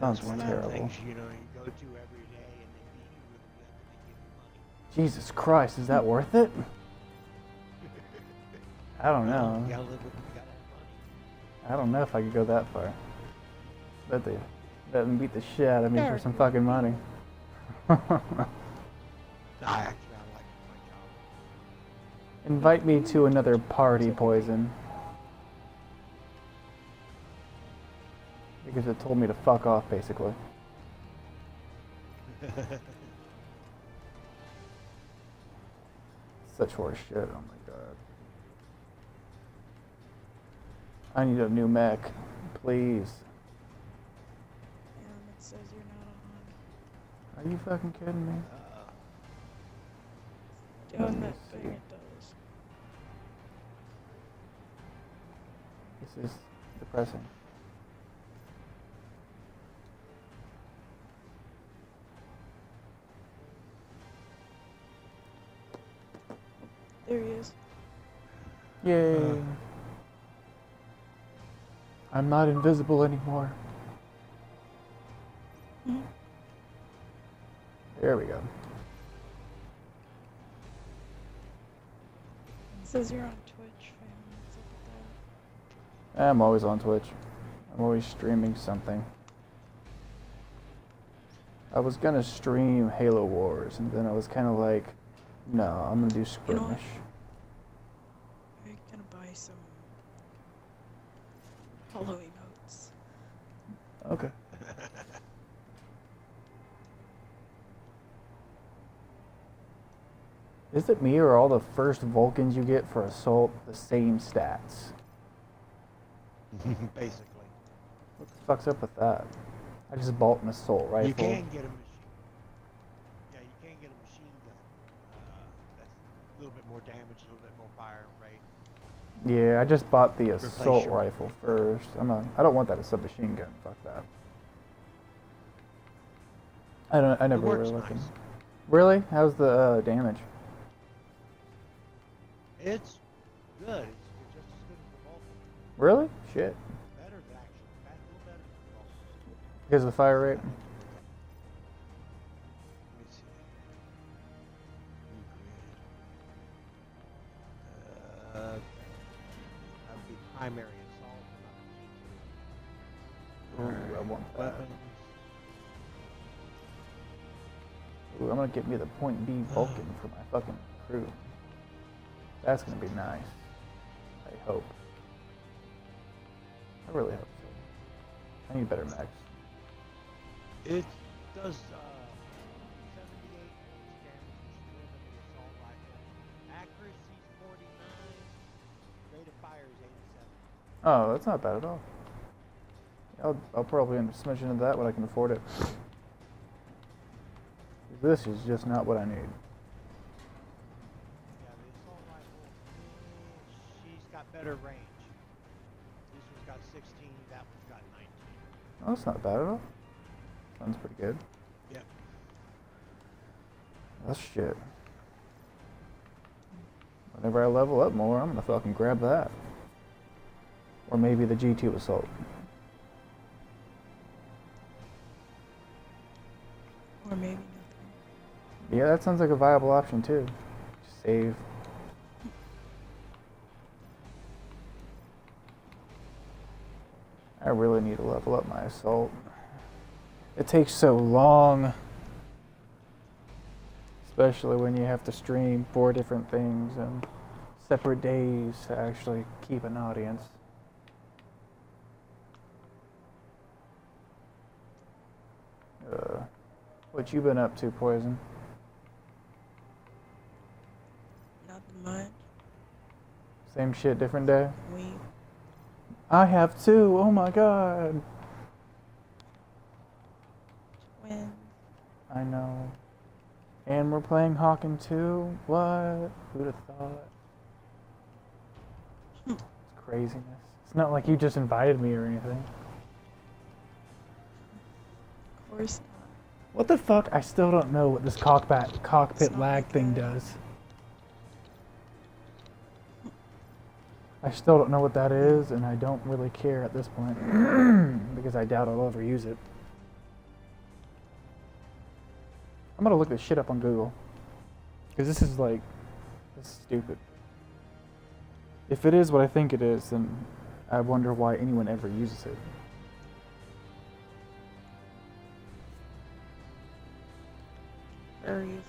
Sounds it's one of terrible. things you know you go to every day and they feed you really good and they give you money. Jesus Christ, is that worth it? I don't know. You gotta live with you gotta have money. I don't know if I could go that far. Bet they bet them beat the shit out of me for some fucking money. Actually I like my job. Invite me to another party, Poison. Because it told me to fuck off, basically. Such horse shit, oh my god. I need a new mech, please. Um, it says you're not Are you fucking kidding me? Uh, on. Doing that see. thing it does. This is depressing. There he is. Yay. Uh. I'm not invisible anymore. Mhm. There we go. It says you're on Twitch, fam. What's up with that? I'm always on Twitch. I'm always streaming something. I was gonna stream Halo Wars, and then I was kind of like, no, I'm gonna do You know skirmish. I'm gonna buy some hollow emotes. Okay. Is it me or all the first Vulcans you get for Assault the same stats? Basically. What the fuck's up with that? I just bought an Assault rifle. You can get a machine. Yeah, you can get a machine gun. Uh, that's a little bit more damage, a little bit more fire rate. Yeah, I just bought the assault your- rifle first. I'm not. I don't want that as submachine gun. Fuck that. I don't. I never really looking. nice. Really? How's the uh, damage? It's good. It's, it's just as good as the Vulcan. Really? Shit. Better actually. A better than the. Because of the fire rate. Primary assault, Ooh, I want weapons. Ooh, I'm gonna get me the point B Vulcan for my fucking crew. That's gonna be nice. I hope. I really hope so. I need better max. It does uh, Oh, that's not bad at all. I'll, I'll probably end smudging into that when I can afford it. This is just not what I need. Yeah, the assault rifle, she's got better range. This one's got 16, that one's got 19. Oh, that's not bad at all. Sounds pretty good. Yep. That's shit. Whenever I level up more, I'm gonna fucking grab that. Or maybe the G2 Assault. Or maybe nothing. Yeah, that sounds like a viable option too. Just Save. I really need to level up my assault. It takes so long. Especially when you have to stream four different things and separate days to actually keep an audience. Uh, what you been up to, Poison? Nothing much. Same shit, different day? We I have two. Oh my god. win. I know. And we're playing Hawken too? What? Who'd have thought? Hmm. It's craziness. It's not like you just invited me or anything. Of course. What the fuck? I still don't know what this cockpit, cockpit lag thing does. I still don't know what that is, and I don't really care at this point, because I doubt I'll ever use it. I'm gonna look this shit up on Google, because this is like, this is stupid. If it is what I think it is, then I wonder why anyone ever uses it. Various.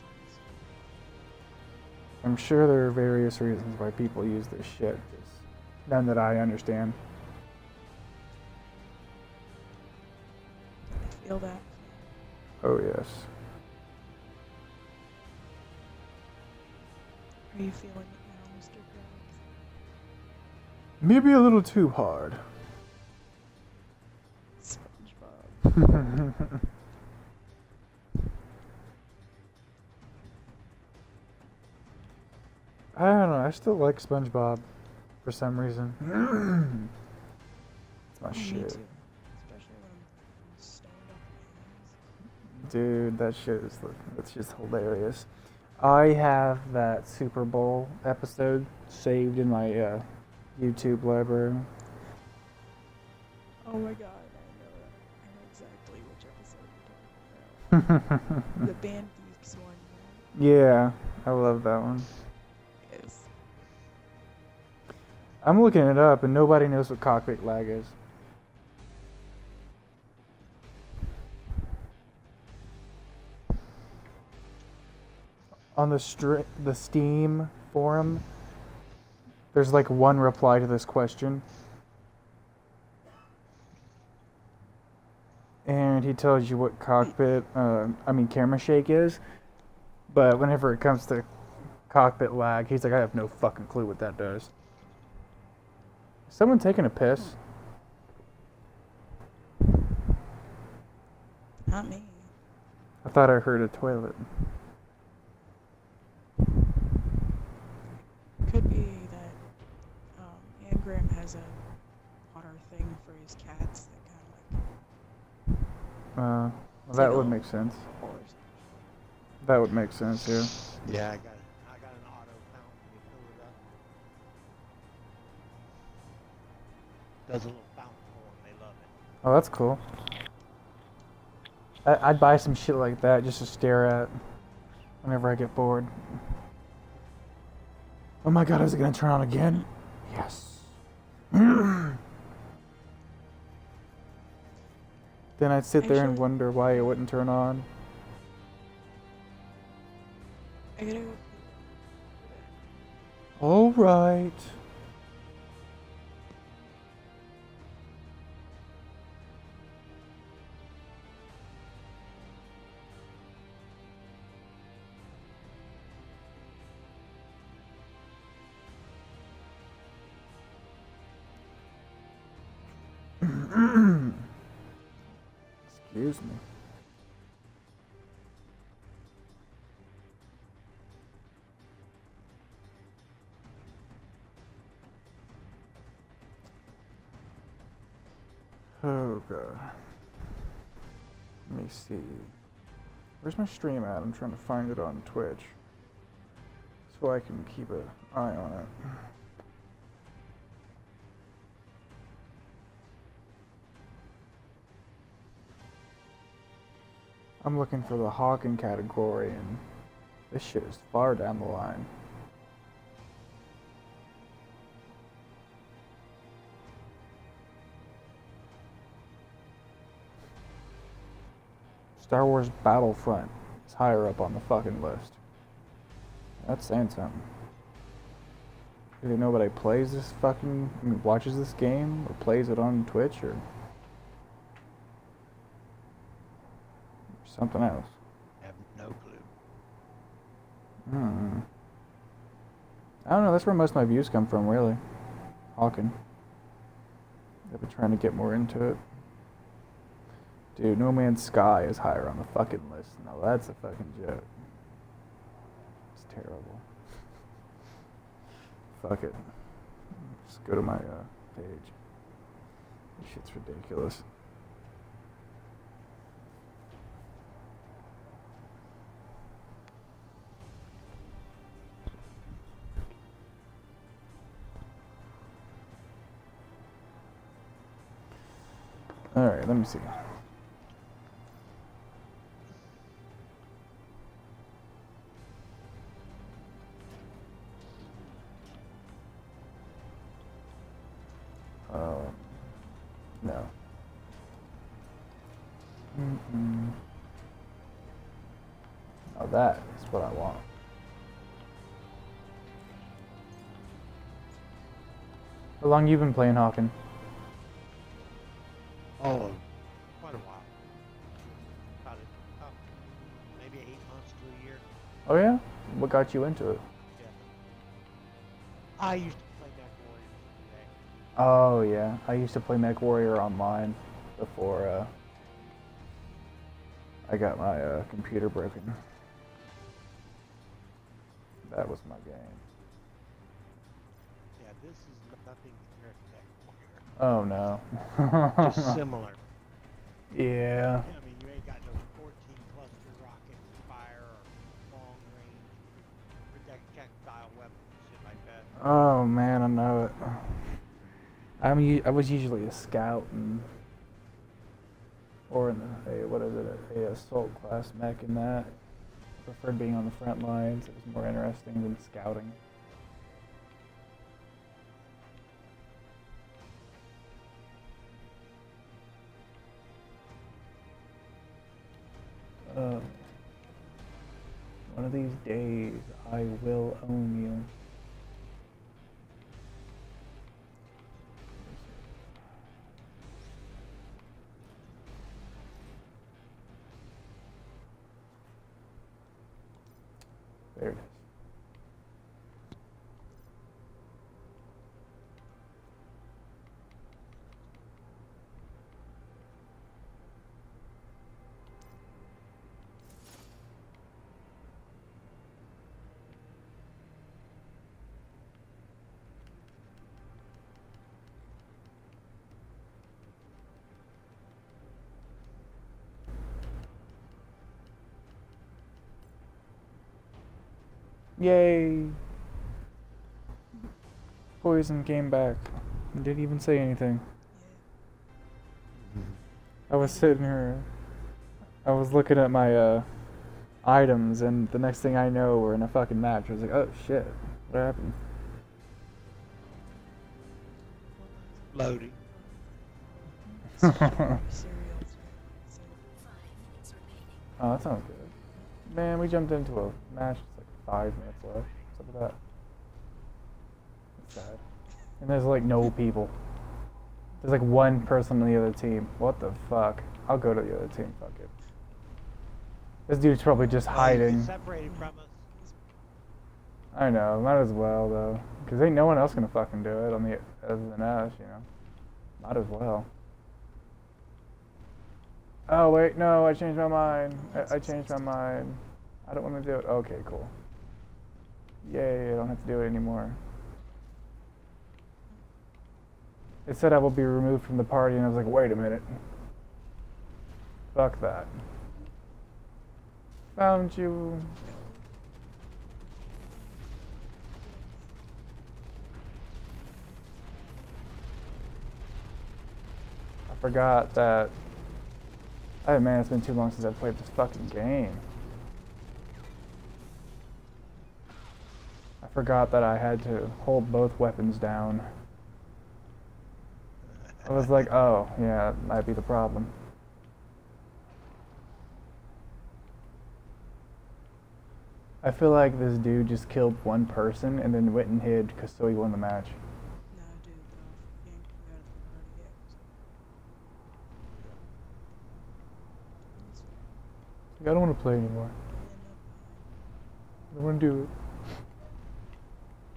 I'm sure there are various reasons why people use this shit. Just none that I understand. I feel that. Oh yes. Are you feeling it now, Mr. Krabs? Maybe a little too hard. SpongeBob. I don't know. I still like SpongeBob for some reason. it's my Me shit. too. Especially when I'm stoned off Dude, that shit is that's just hilarious. I have that Super Bowl episode saved in my uh, YouTube library. Oh my god, I know that. I know exactly which episode you're talking about. the Band Geeks one, yeah, I love that one. I'm looking it up and nobody knows what cockpit lag is. On the stri- the Steam forum, there's like one reply to this question. And he tells you what cockpit, uh, I mean camera shake is. But whenever it comes to cockpit lag, he's like, I have no fucking clue what that does. Is someone taking a piss? Not me. I thought I heard a toilet. Could be that um, Angram has a water thing for his cats that kind of like. Uh, well, that would make sense. That would make sense, yeah. Yeah, I got Does a little fountain for them. They love it. Oh, that's cool. I- I'd buy some shit like that just to stare at whenever I get bored. Oh my god, is it gonna turn on again? Yes. then I'd sit there and wonder why it wouldn't turn on. I gotta go. All Excuse me. Oh. Let me see. Where's my stream at? I'm trying to find it on Twitch. So I can keep an eye on it. I'm looking for the Hawken category and this shit is far down the line. Star Wars Battlefront is higher up on the fucking list. That's saying something. Do nobody plays this fucking, I mean, watches this game or plays it on Twitch or something else? Have no clue. Hmm. I don't know. That's where most of my views come from, really. Hawken. I've been trying to get more into it. Dude, No Man's Sky is higher on the fucking list. No, that's a fucking joke. It's terrible. Fuck it. Just go to my uh, page. This shit's ridiculous. Oh. No. Mm that is what I want. How long you been playing Hawken? Got you into it? Yeah. I used to play Mech. Oh yeah, I used to play Mech Warrior online before uh, I got my uh, computer broken. That was my game. Yeah, this is nothing compared to Mech Warrior. Oh no. Just similar. yeah. I Oh man, I know it. I'm I was usually a scout and or in the, a what is it a, assault class mech in that. I preferred being on the front lines. It was more interesting than scouting. Uh, one of these days, I will own you. Yay! Poison came back. and Didn't even say anything. I was sitting here. I was looking at my uh, items, and the next thing I know, we're in a fucking match. I was like, oh shit, what happened? Loading. oh, that sounds good. Man, we jumped into a match. Five minutes left. What's up with that? Sad. And there's like no people. There's like one person on the other team. What the fuck? I'll go to the other team. Fuck it. This dude's probably just Well, you get hiding. Separated from us. I know, might as well though, because ain't no one else gonna fucking do it on the other than us, you know. Might as well. Oh wait, no, I changed my mind. I, I changed my mind. I don't want to do it. Okay, cool. Yay, I don't have to do it anymore. It said I will be removed from the party, and I was like, wait a minute. Fuck that. Found you. I forgot that. Hey man, it's been too long since I played this fucking game. Forgot that I had to hold both weapons down. I was like, oh, yeah, that might be the problem. I feel like this dude just killed one person and then went and hid because so he won the match. I don't want to play anymore. I don't want to do it.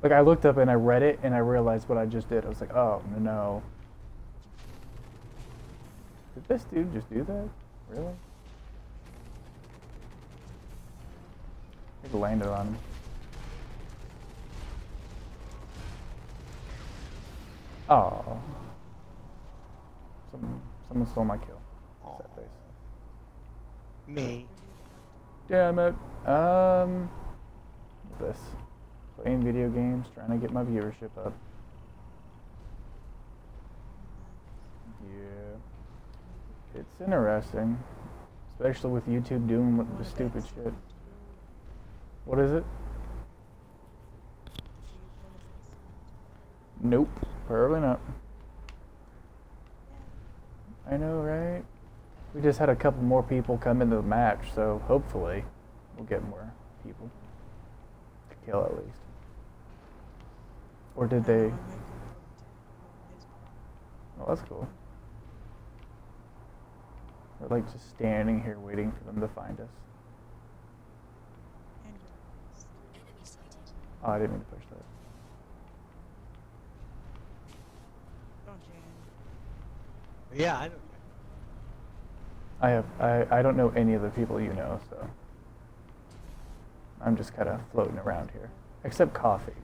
Like I looked up and I read it and I realized what I just did. I was like, oh no. Did this dude just do that? Really? It landed on him. Oh. Some, someone stole my kill. Sad face. Me. Damn it. Um, this. Playing video games, trying to get my viewership up. Yeah. It's interesting. Especially with YouTube doing what the stupid shit. What is it? Nope. Probably not. I know, right? We just had a couple more people come into the match, so hopefully we'll get more people to kill at least. Or did they? know, I might go vote his Oh, that's cool. We're like just standing here waiting for them to find us. and Graham's. Enemy sighted. Oh, I didn't mean to push that. Don't. Yeah, I know. I have I, I don't know any of the people you know, so I'm just kind of floating around here. Except coffee.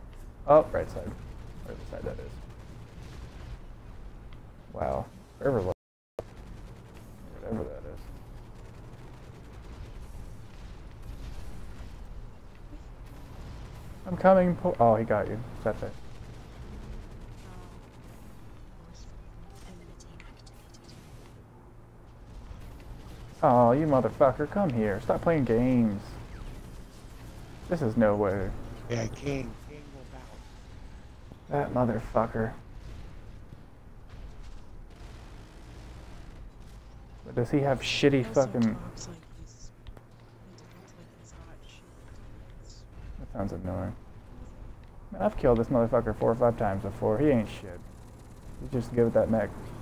Oh, right side. Whatever side that is. Wow. River Whatever that is. I'm coming. Oh, he got you. That face. Force field. Ability activated. Oh, you motherfucker. Come here. Stop playing games. This is no way. Yeah, King. King will bounce. That motherfucker. But does he have shitty fucking... talks like he's, he talks like he's hot shit. It's- That sounds annoying. Man, I've killed this motherfucker four or five times before. He ain't shit. He's just good with that mech. Remaining.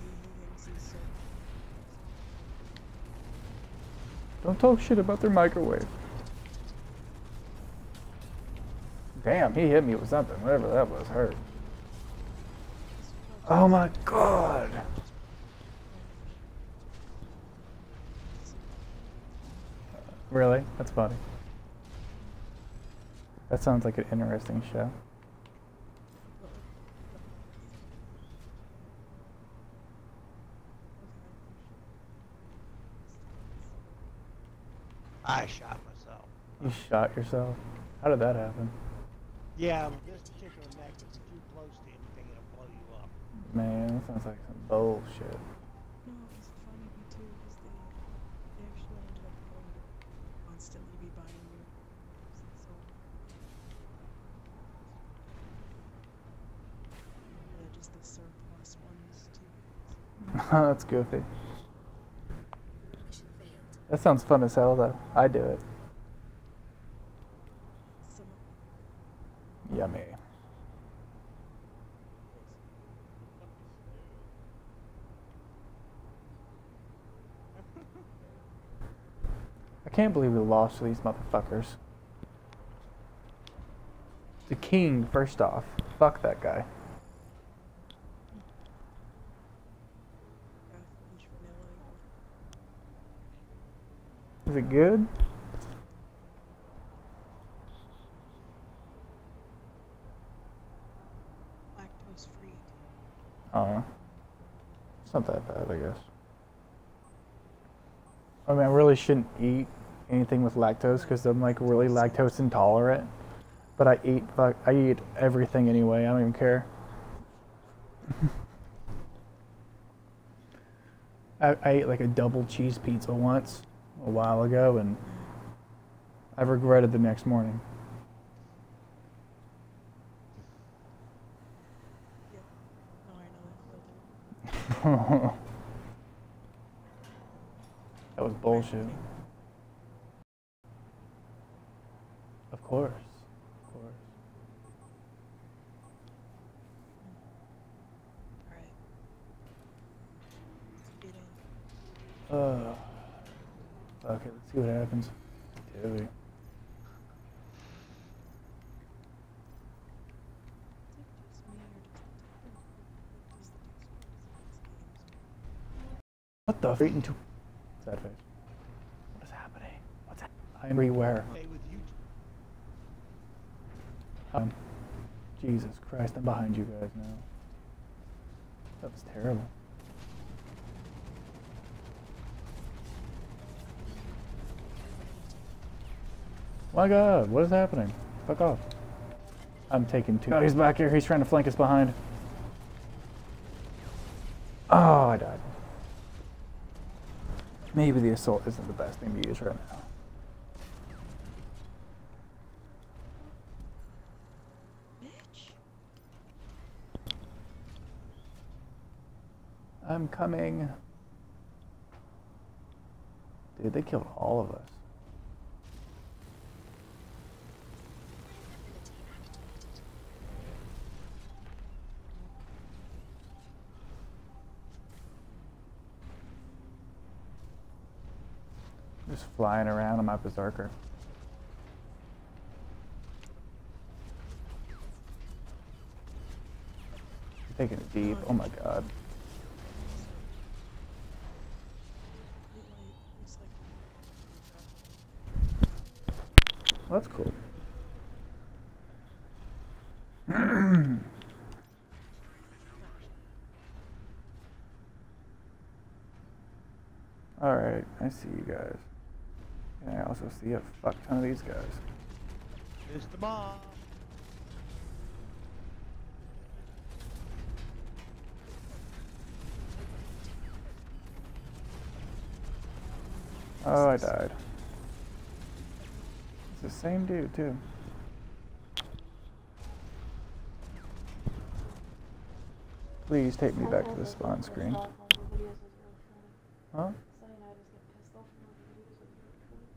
he, he thinks he's so. Don't talk shit about their microwave. Damn, he hit me with something. Whatever that was, hurt. Oh my god. Really? That's funny. That sounds like an interesting show. I shot myself. You shot yourself? How did that happen? Yeah, this particular mech, if you're too close to anything, it'll blow you up. Man, that sounds like some bullshit. No, it's a funny thing too, because they, they actually ended up going to constantly be buying new. So. Yeah, just the surplus ones too. That's goofy. That sounds fun as hell, though. I do it. Some Yummy. I can't believe we lost to these motherfuckers. The king, first off. Fuck that guy. Is it good? lactose free. Oh. It's not that bad, I guess. I mean, I really shouldn't eat anything with lactose because I'm like really lactose intolerant. But I eat fuck, I eat everything anyway. I don't even care. I, I ate like a double cheese pizza once a while ago, and I regretted the next morning. Yep. No, I know that feeling. that was bullshit. Course. Of course. Alright. Let's get in. Uh, fuck it. Let's see what happens. Do we? Is it just me or does the What the? Straight into. Sad face. What is happening? What's happening? I'm everywhere. Um, Jesus Christ, I'm behind you guys now. That was terrible. My God, what is happening? Fuck off. I'm taking two. Oh, he's back here. He's trying to flank us behind. Oh, I died. Maybe the assault isn't the best thing to use right now. Coming. Dude, they killed all of us. Just flying around on my berserker. Taking it deep. Oh my god. It, like, it's like Well, that's cool. Alright, I see you guys. And I also see a fuck ton of these guys. It's the mob. Oh, I died. It's the same dude, too. Please take me back to the spawn screen. Huh?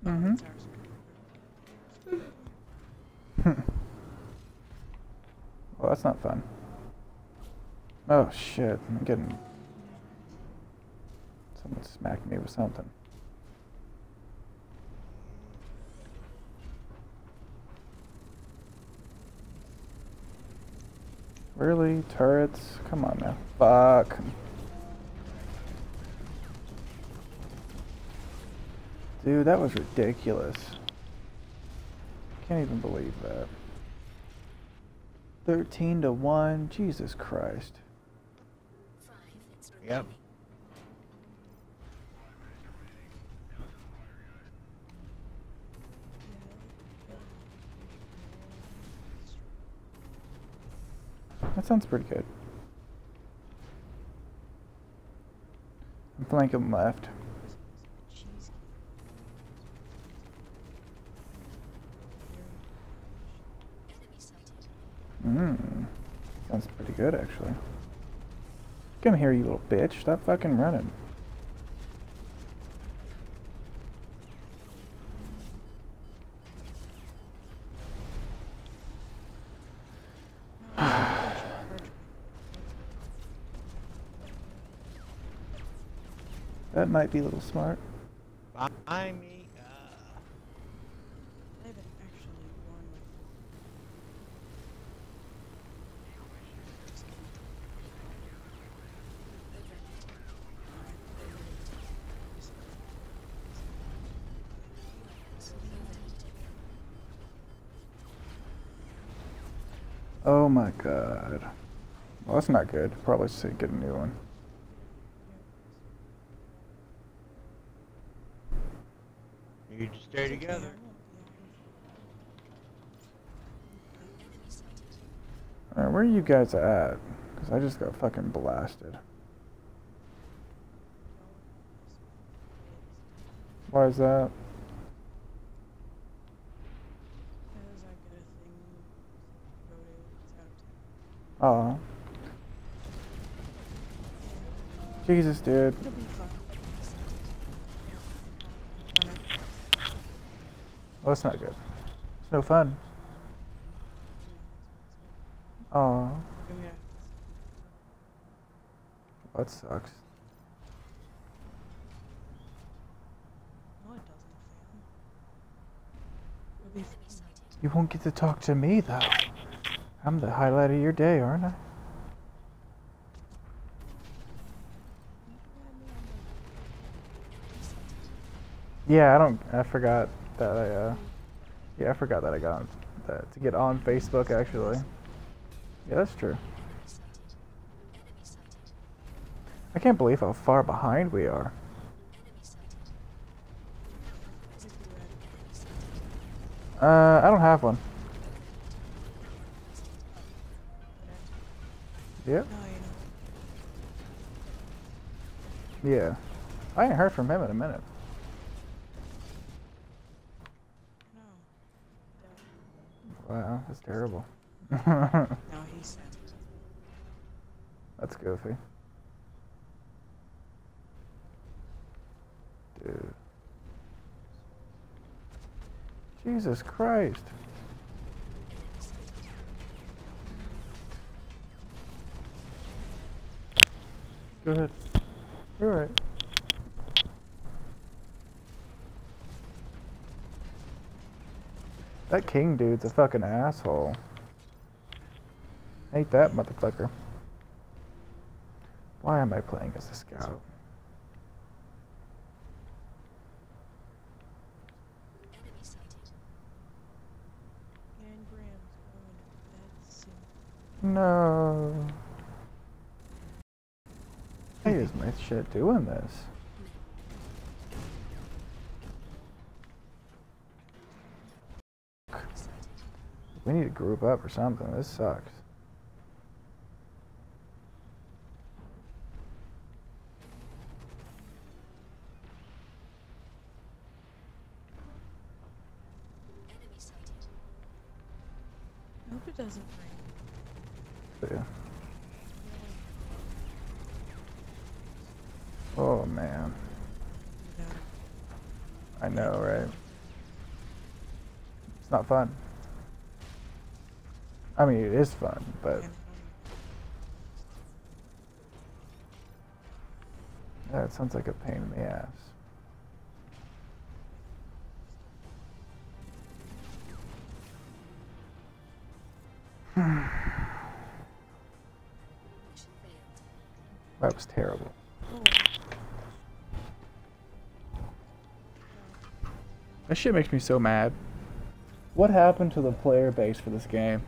Mm-hmm. well, that's not fun. Oh shit! I'm getting. Someone smacked me with something. Really? Turrets? Come on now. Fuck. Dude, that was ridiculous. Can't even believe that. 13 to 1. Jesus Christ. Yep. That sounds pretty good. I'm flanking left. Mmm. Sounds pretty good, actually. Come here, you little bitch. Stop fucking running. No, it's not French, French. That might be a little smart. Behind me. Uh, I haven't actually worn my Oh my god. Well, that's not good. Probably should get a new one. you just stay together. Enemy sighted. Alright, where are you guys at? Because I just got fucking blasted. Why is that? Town. Jesus, dude. Well, that's not good. It's no fun. Give That sucks. No, it doesn't. You won't get to talk to me, though. I'm the highlight of your day, aren't I? Yeah, I don't. I forgot that I. Uh, yeah, I forgot that I got that to get on Facebook actually. Yeah, that's true. Enemy sighted. Enemy sighted. I can't believe how far behind we are. Enemy sighted. If you read Enemy sighted. Uh, I don't have one. Yep. No, you know. Yeah. I ain't heard from him in a minute. No. Wow, that's terrible no, he said it. That's goofy. Dude. Jesus Christ. Go ahead. You're right. That king dude's a fucking asshole. Hate that motherfucker. Why am I playing as a scout? Enemy sighted. And Graham's going to bed soon. No. Why is my shit doing this? We need to group up or something. This sucks. Enemy sighted. I hope it doesn't rain. But yeah. Really, Oh man. without I know, right? It's not fun. I mean, it is fun, but it sounds like a pain in the ass. That was terrible. That shit makes me so mad. What happened to the player base for this game?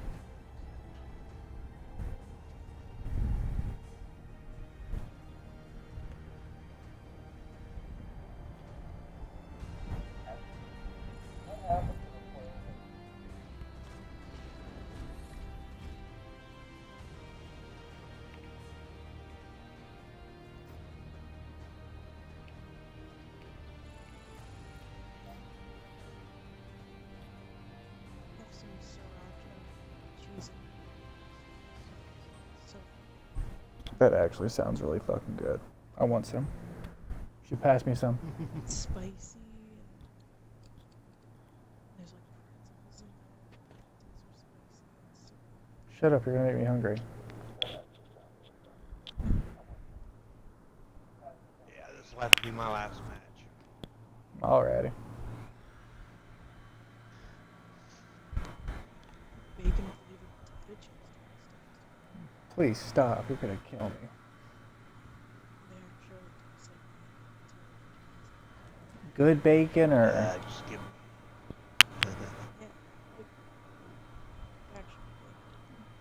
That actually sounds really fucking good. I want some. Should pass me some. it's spicy and there's like pretzels in there. Pretzels are spicy Shut up, you're gonna make me hungry. Yeah, this will have to be my last match. Alrighty. Please stop, you're gonna kill me. There, show it to us like Good bacon or Uh, just give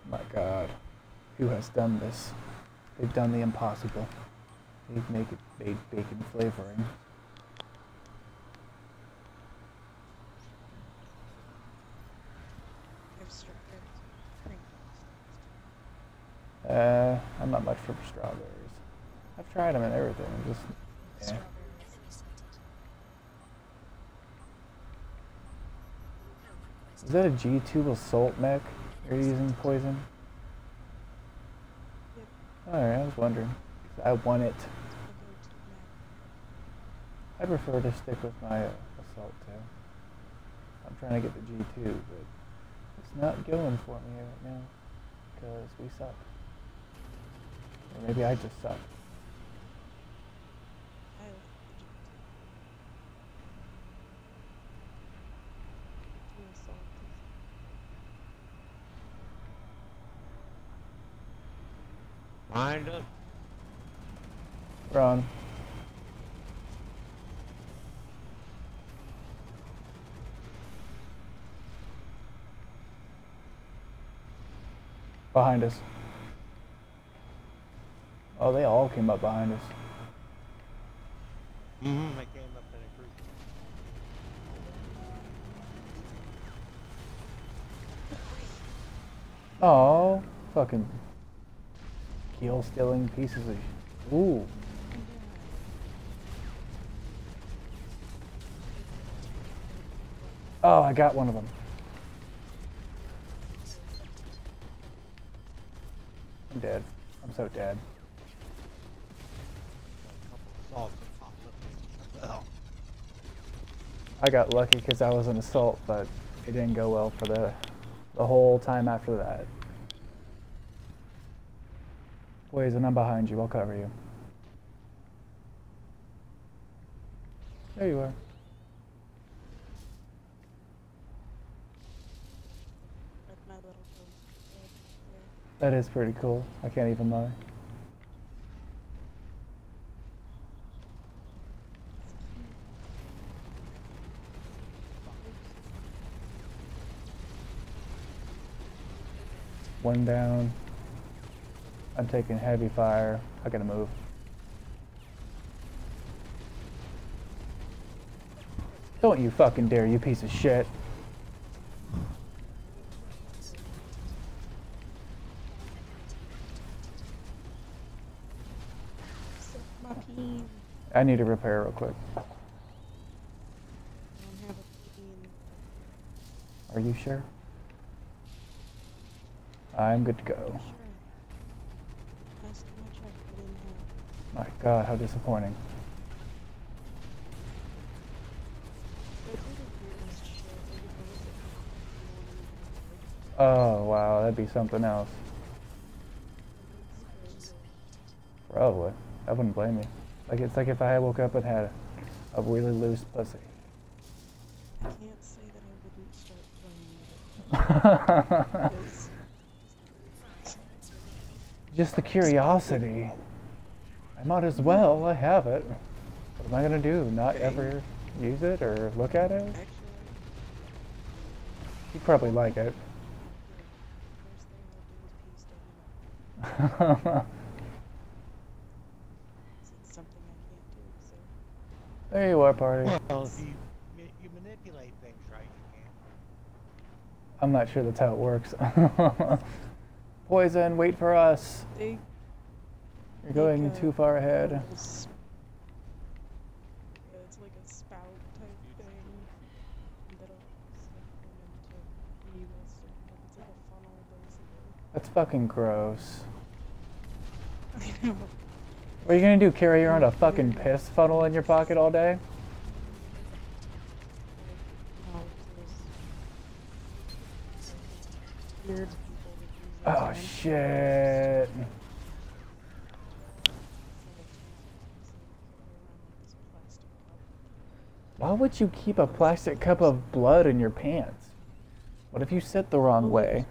my god. Who has done this? They've done the impossible. They've made it made bacon flavoring. I've strawberries and crinkles. Uh, I'm not much for strawberries. I've tried them and everything. I'm just, yeah. Strawberries. Enemy sighted. Help Is that a G2 assault mech you're using poison? Yep. Alright, I was wondering. I want it. I'll go to the I prefer to stick with my uh, assault too. I'm trying to get the G2, but it's not going for me right now because we suck. Or maybe I just suck. I like the G2. Two assault is Mind up. Run. Behind us. Oh, they all came up behind us. Mm-hmm. I came up in a group. Oh, fucking keel stealing pieces of. Ooh. Oh, I got one of them. I'm dead. I'm so dead. A couple of salts that popped up. Well, I got lucky because I was an assault, but it didn't go well for the the whole time after that. Poison, I'm behind you. I'll cover you. There you are. Like my little ghost bed That is pretty cool. I can't even lie. One down. I'm taking heavy fire. I gotta move. Don't you fucking dare, you piece of shit. Suck my peen. I need to repair real quick. I don't have a peen. Are you sure? I'm good to go. Sure. Last time I checked, I didn't have. My god, how disappointing. They do the weirdest shit. They do those that Oh, wow, that'd be something else. Probably. I wouldn't blame you. Like, it's like if I woke up and had a really loose pussy. I can't say that I wouldn't start playing it. because Just the curiosity. I might as well. I have it. What am I gonna do? Not ever use it or look at it? Actually, You'd probably like it. the first thing I'll do is pee stuff It's something I can't do, so. there you are, party. Well, you, you manipulate things right. I'm not sure that's how it works. Poison, wait for us. They You're going a too far ahead. Yeah, it's like a spout type thing that'll suck them into evil stuff. It's like a funnel, That's fucking gross. What are you gonna do? Carry around a fucking piss funnel in your pocket all day? Oh shit. Why would you keep a plastic cup of blood in your pants? What if you sit the wrong way?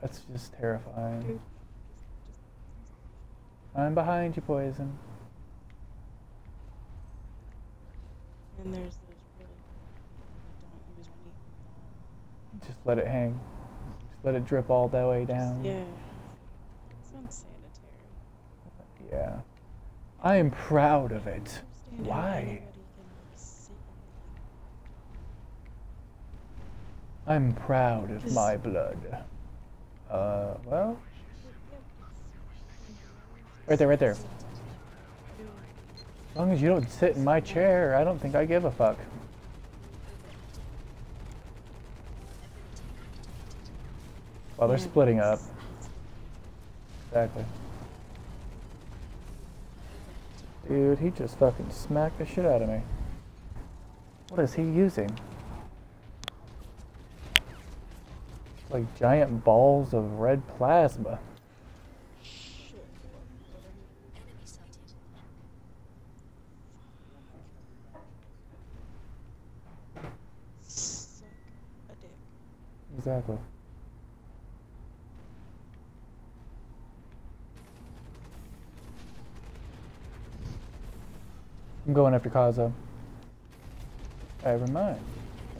That's just terrifying. I'm behind you, Poison. And there's those really don't use. Just let it hang. Just let it drip all that way down. Yeah. It's unsanitary. Yeah. I am proud of it. I don't understand how Why? anybody can sit I'm proud of my blood. Uh, well, right there, right there. As long as you don't sit in my chair, I don't think I give a fuck. Well, they're splitting up. Exactly. Dude, he just fucking smacked the shit out of me. What is he using? Like giant balls of red plasma. Shit. Enemy sighted. Suck a dick. Exactly. I'm going after Kaza. Never mind.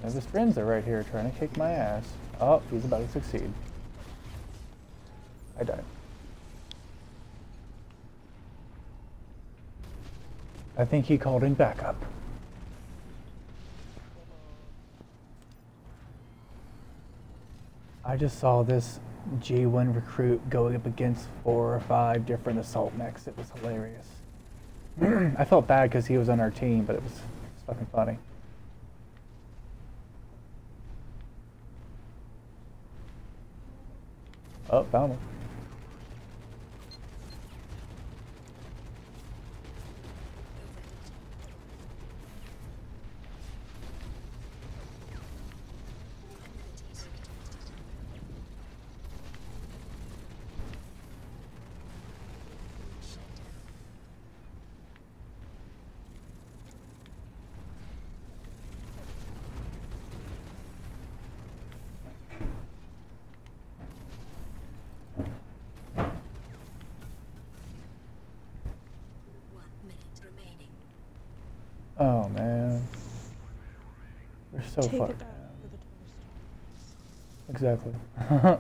One his friends are right here trying to kick my ass. Oh, he's about to succeed. I died. I think he called in backup. I just saw this G1 recruit going up against four or five different assault mechs. It was hilarious. I felt bad because he was on our team, but it was, it was fucking funny. Oh, found him. One minute remaining. Oh man. They're so Take fucked. it back man. toast. Exactly.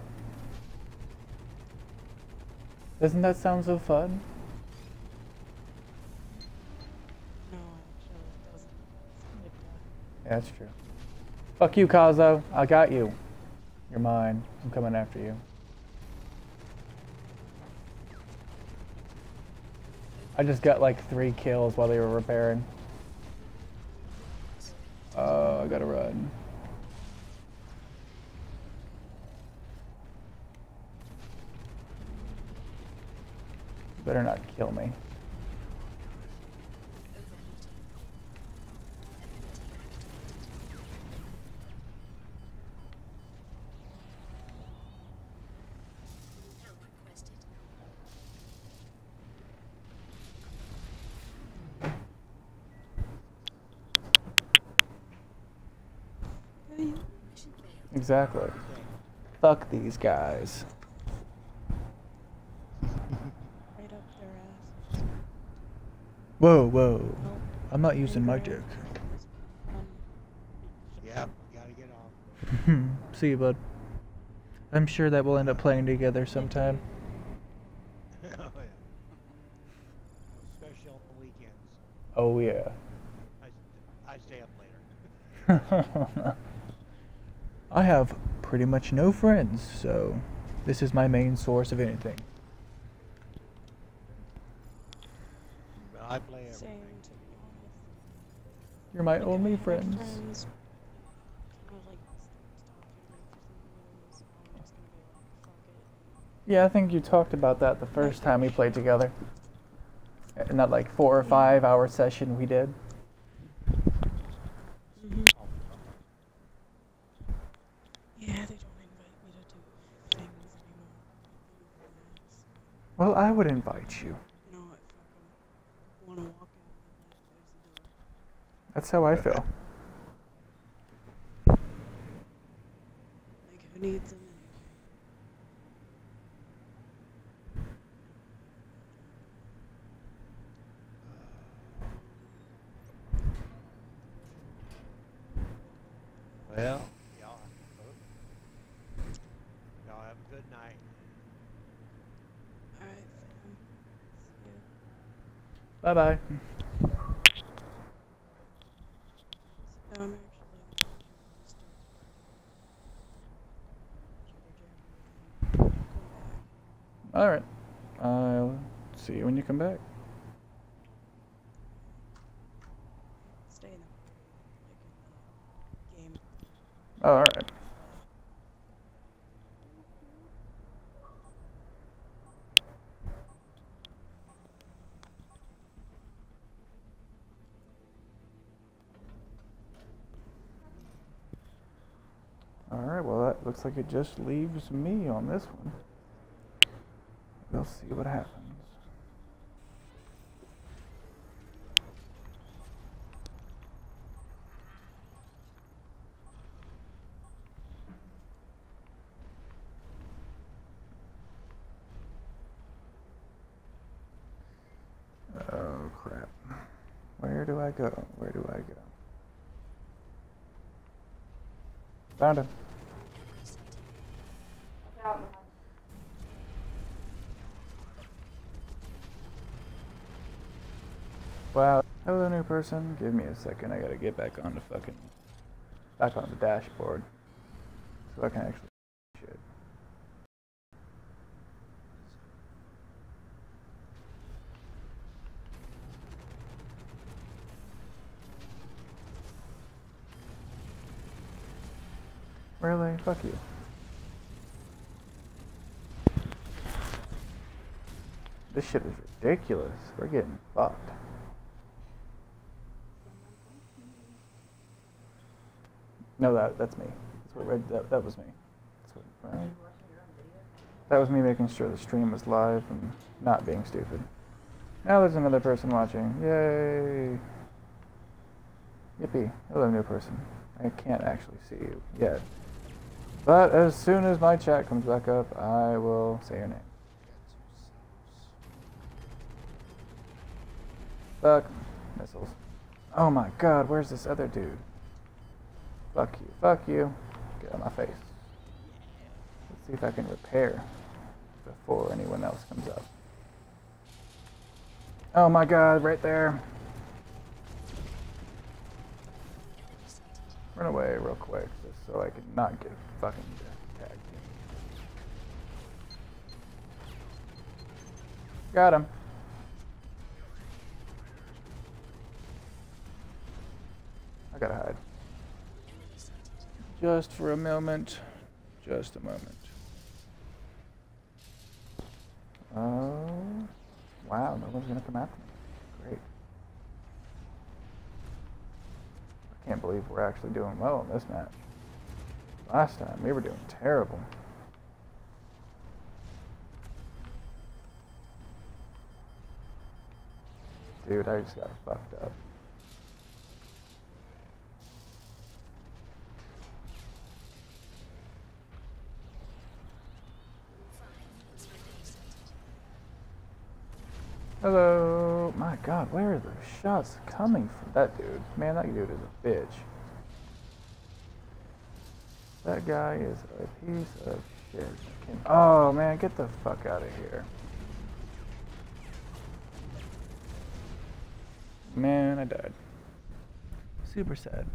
Doesn't that sound so fun? No, actually, it doesn't. Yeah, that's true. Fuck you, Kazo. I got you. You're mine. I'm coming after you. I just got like three kills while they were repairing. I gotta run. Better not kill me. Exactly. Fuck these guys. right up their ass. Whoa, whoa. Nope. I'm not using my dick. was un- Yep, gotta get off. See you, bud. I'm sure that we'll end up playing together sometime. oh, yeah. Especially on the weekends. Oh, yeah. I, I stay up later. I have pretty much no friends, so this is my main source of anything. I play everything. to. You're my only I friends. friends kinda, like, stopped talking, like, for some reason, so I'm just gonna be like, fuck it. Yeah, I think you talked about that the first time we played together. In that like four or five hour session we did. Mhm. Yeah, they don't invite me to do things anymore. Yes. Well, I would invite you. No, I wanna walk in and like, there's the door. That's how I feel. Like, who needs them? Well, y'all, y'all have a good night. Alright, fam. See ya. Bye bye. So I'm actually gonna start jibber jabbering. Come back. Alright. I'll uh, see you when you come back. Stay in the like in the game. Oh, alright. Alright, well that looks like it just leaves me on this one. We'll see what happens. Oh crap. Where do I go? Where do I go? Found him. Enemy sighted. Wow. Hello, new person. Give me a second. I gotta get back on the fucking. back on the dashboard. So I can actually. Shit. Really? Fuck you. This shit is ridiculous. We're getting fucked. No, that that's me. That's what read, that, that was me. That's what, uh, right? That was me making sure the stream was live and not being stupid. Now there's another person watching. Yay! Yippee. Hello, new person. I can't actually see you yet. But as soon as my chat comes back up, I will say your name. Fuck. Missiles. Oh my god, where's this other dude? Fuck you. Fuck you. Get out of my face. Let's see if I can repair before anyone else comes up. Oh my god, right there. Run away real quick just so I can not get fucking tagged. Got him. I gotta hide. Just for a moment. Just a moment. Oh. Wow, no one's gonna come after me. Great. I can't believe we're actually doing well in this match. Last time, we were doing terrible. Dude, I just got fucked up. Hello. My god, where are the shots coming from? That dude. Man, that dude is a bitch. That guy is a piece of shit. Oh man, get the fuck out of here. Man, I died. Super sad.